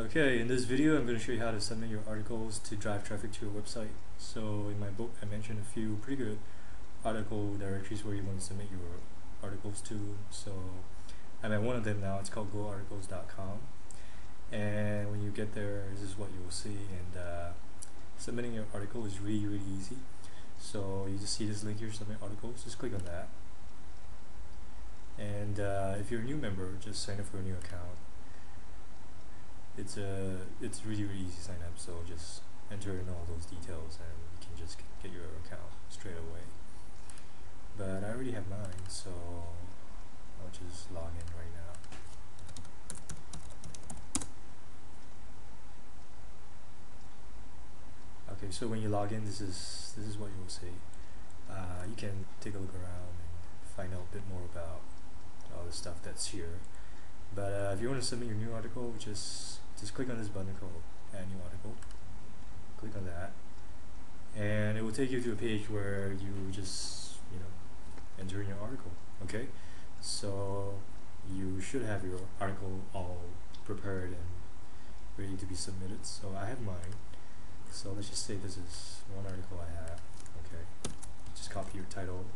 Okay, in this video I'm going to show you how to submit your articles to drive traffic to your website. So in my book I mentioned a few pretty good article directories where you want to submit your articles to. So I'm at one of them now, it's called goarticles.com and when you get there this is what you will see and uh, submitting your article is really really easy. So you just see this link here, submit articles, just click on that. And uh, if you're a new member, just sign up for a new account it's a it's really really easy sign up so just enter in all those details and you can just get your account straight away. But I already have mine so I'll just log in right now. Okay so when you log in this is this is what you will see. Uh, you can take a look around and find out a bit more about all the stuff that's here but uh, if you want to submit your new article just just click on this button called add new article. Click on that. And it will take you to a page where you just you know enter in your article okay? So you should have your article all prepared and ready to be submitted. So I have mine. So let's just say this is one article I have okay? Just copy your title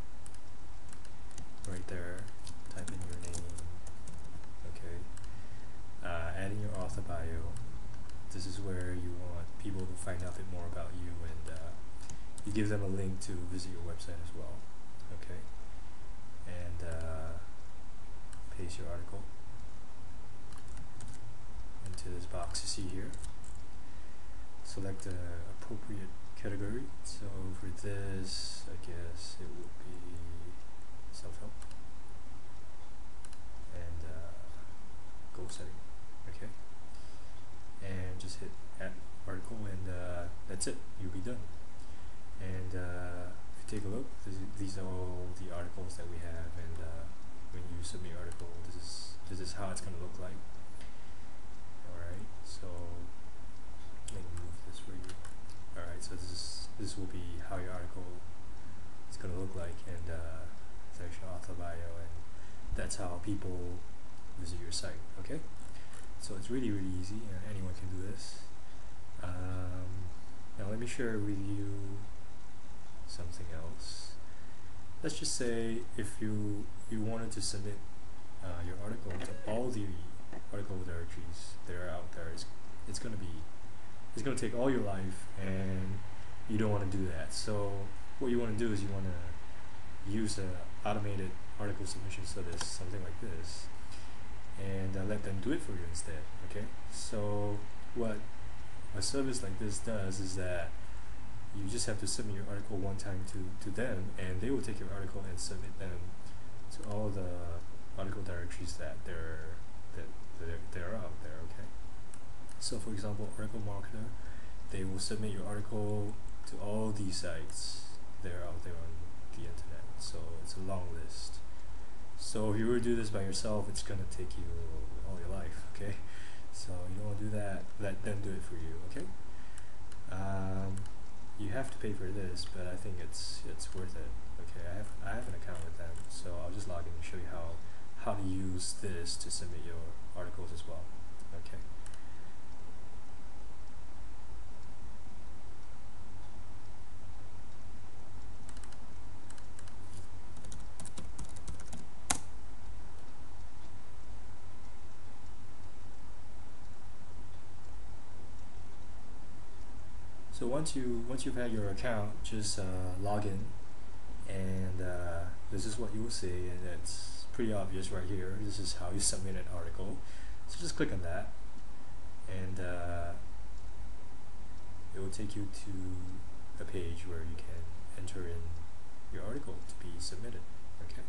right there type in your name okay uh, adding your author bio. This is where you want people to find out a bit more about you and uh, you give them a link to visit your website as well. Okay, and uh, paste your article into this box you see here. Select the appropriate category. So for this, I guess it would be self-help and uh, goal setting okay and just hit add article and uh, that's it. You'll be done. And uh, if you take a look this, these are all the articles that we have and uh, when you submit your article this is this is how it's going to look like. Alright so let me move this for you. Alright so this is this will be how your article is going to look like and uh, section author bio and that's how people visit your site okay so it's really really easy. And anyone can do this. Um, now let me share with you something else. Let's just say if you you wanted to submit uh, your article to all the article directories that are out there it's, it's going to be it's going to take all your life and you don't want to do that. So what you want to do is you want to use an automated article submission service something like this and uh, let them do it for you instead okay? So what a service like this does is that you just have to submit your article one time to, to them and they will take your article and submit them to all the article directories that they're that they're, they're out there okay? So for example article marketer they will submit your article to all these sites that are out there on the internet. So it's a long list so if you were to do this by yourself, it's going to take you all your life, okay? So you don't want to do that. Let them do it for you, okay? Um, you have to pay for this, but I think it's it's worth it. Okay, I have I have an account with them, so I'll just log in and show you how how to use this to submit your articles as well. Okay. So once you once you've had your account, just uh, log in, and uh, this is what you will see, and it's pretty obvious right here. This is how you submit an article. So just click on that, and uh, it will take you to a page where you can enter in your article to be submitted. Okay.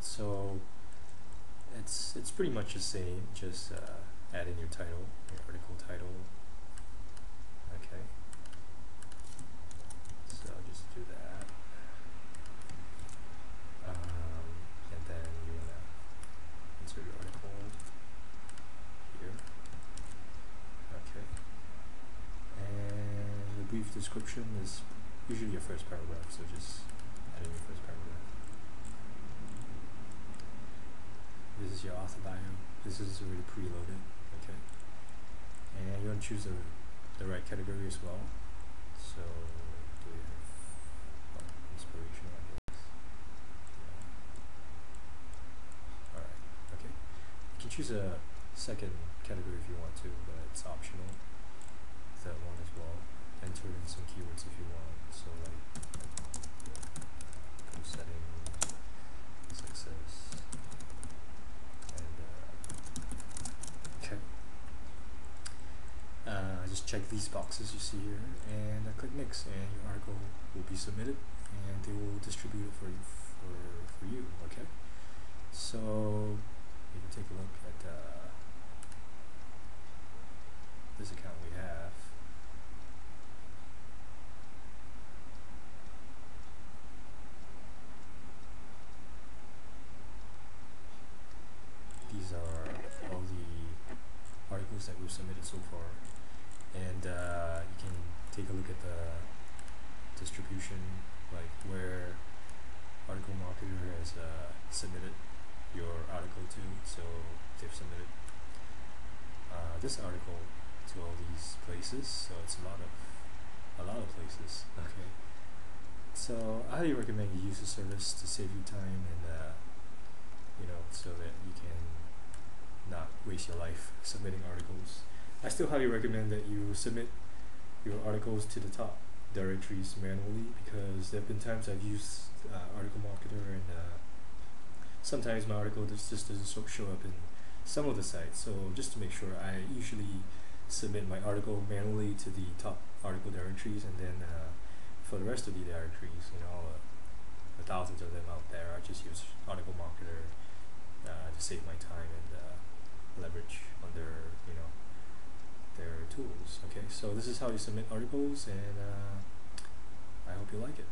so it's it's pretty much the same just uh, add in your title your article title. Okay. So just do that. Um, and then you want to insert your article here. Okay. And the brief description is usually your first paragraph, so just add in your first paragraph. This is your author bio. This is already preloaded, okay? And you want to choose the, the right category as well. So, do we have oh, inspiration, I guess? Yeah. Alright, okay. You can choose a second category if you want to, but it's optional. That one as well. Enter in some keywords if you want. So like post settings, success, and uh, okay. Uh, just check these boxes you see here, and uh, click next, and your article will be submitted, and they will distribute it for you for for you. Okay. So you can take a look at. Uh, this account we have. These are all the articles that we've submitted so far and uh, you can take a look at the distribution like where article marketer has uh, submitted your article to so they've submitted uh, this article to all these places, so it's a lot of a lot of places. Okay, so I highly recommend you use the service to save you time and uh, you know so that you can not waste your life submitting articles. I still highly recommend that you submit your articles to the top directories manually because there have been times I've used uh, Article Marketer and uh, sometimes my article just, doesn't show up in some of the sites. So just to make sure, I usually submit my article manually to the top article directories and then uh, for the rest of the directories, you know, uh, the thousands of them out there, I just use Article Marketer uh, to save my time and uh, leverage on their, you know, their tools. Okay, so this is how you submit articles, and uh, I hope you like it.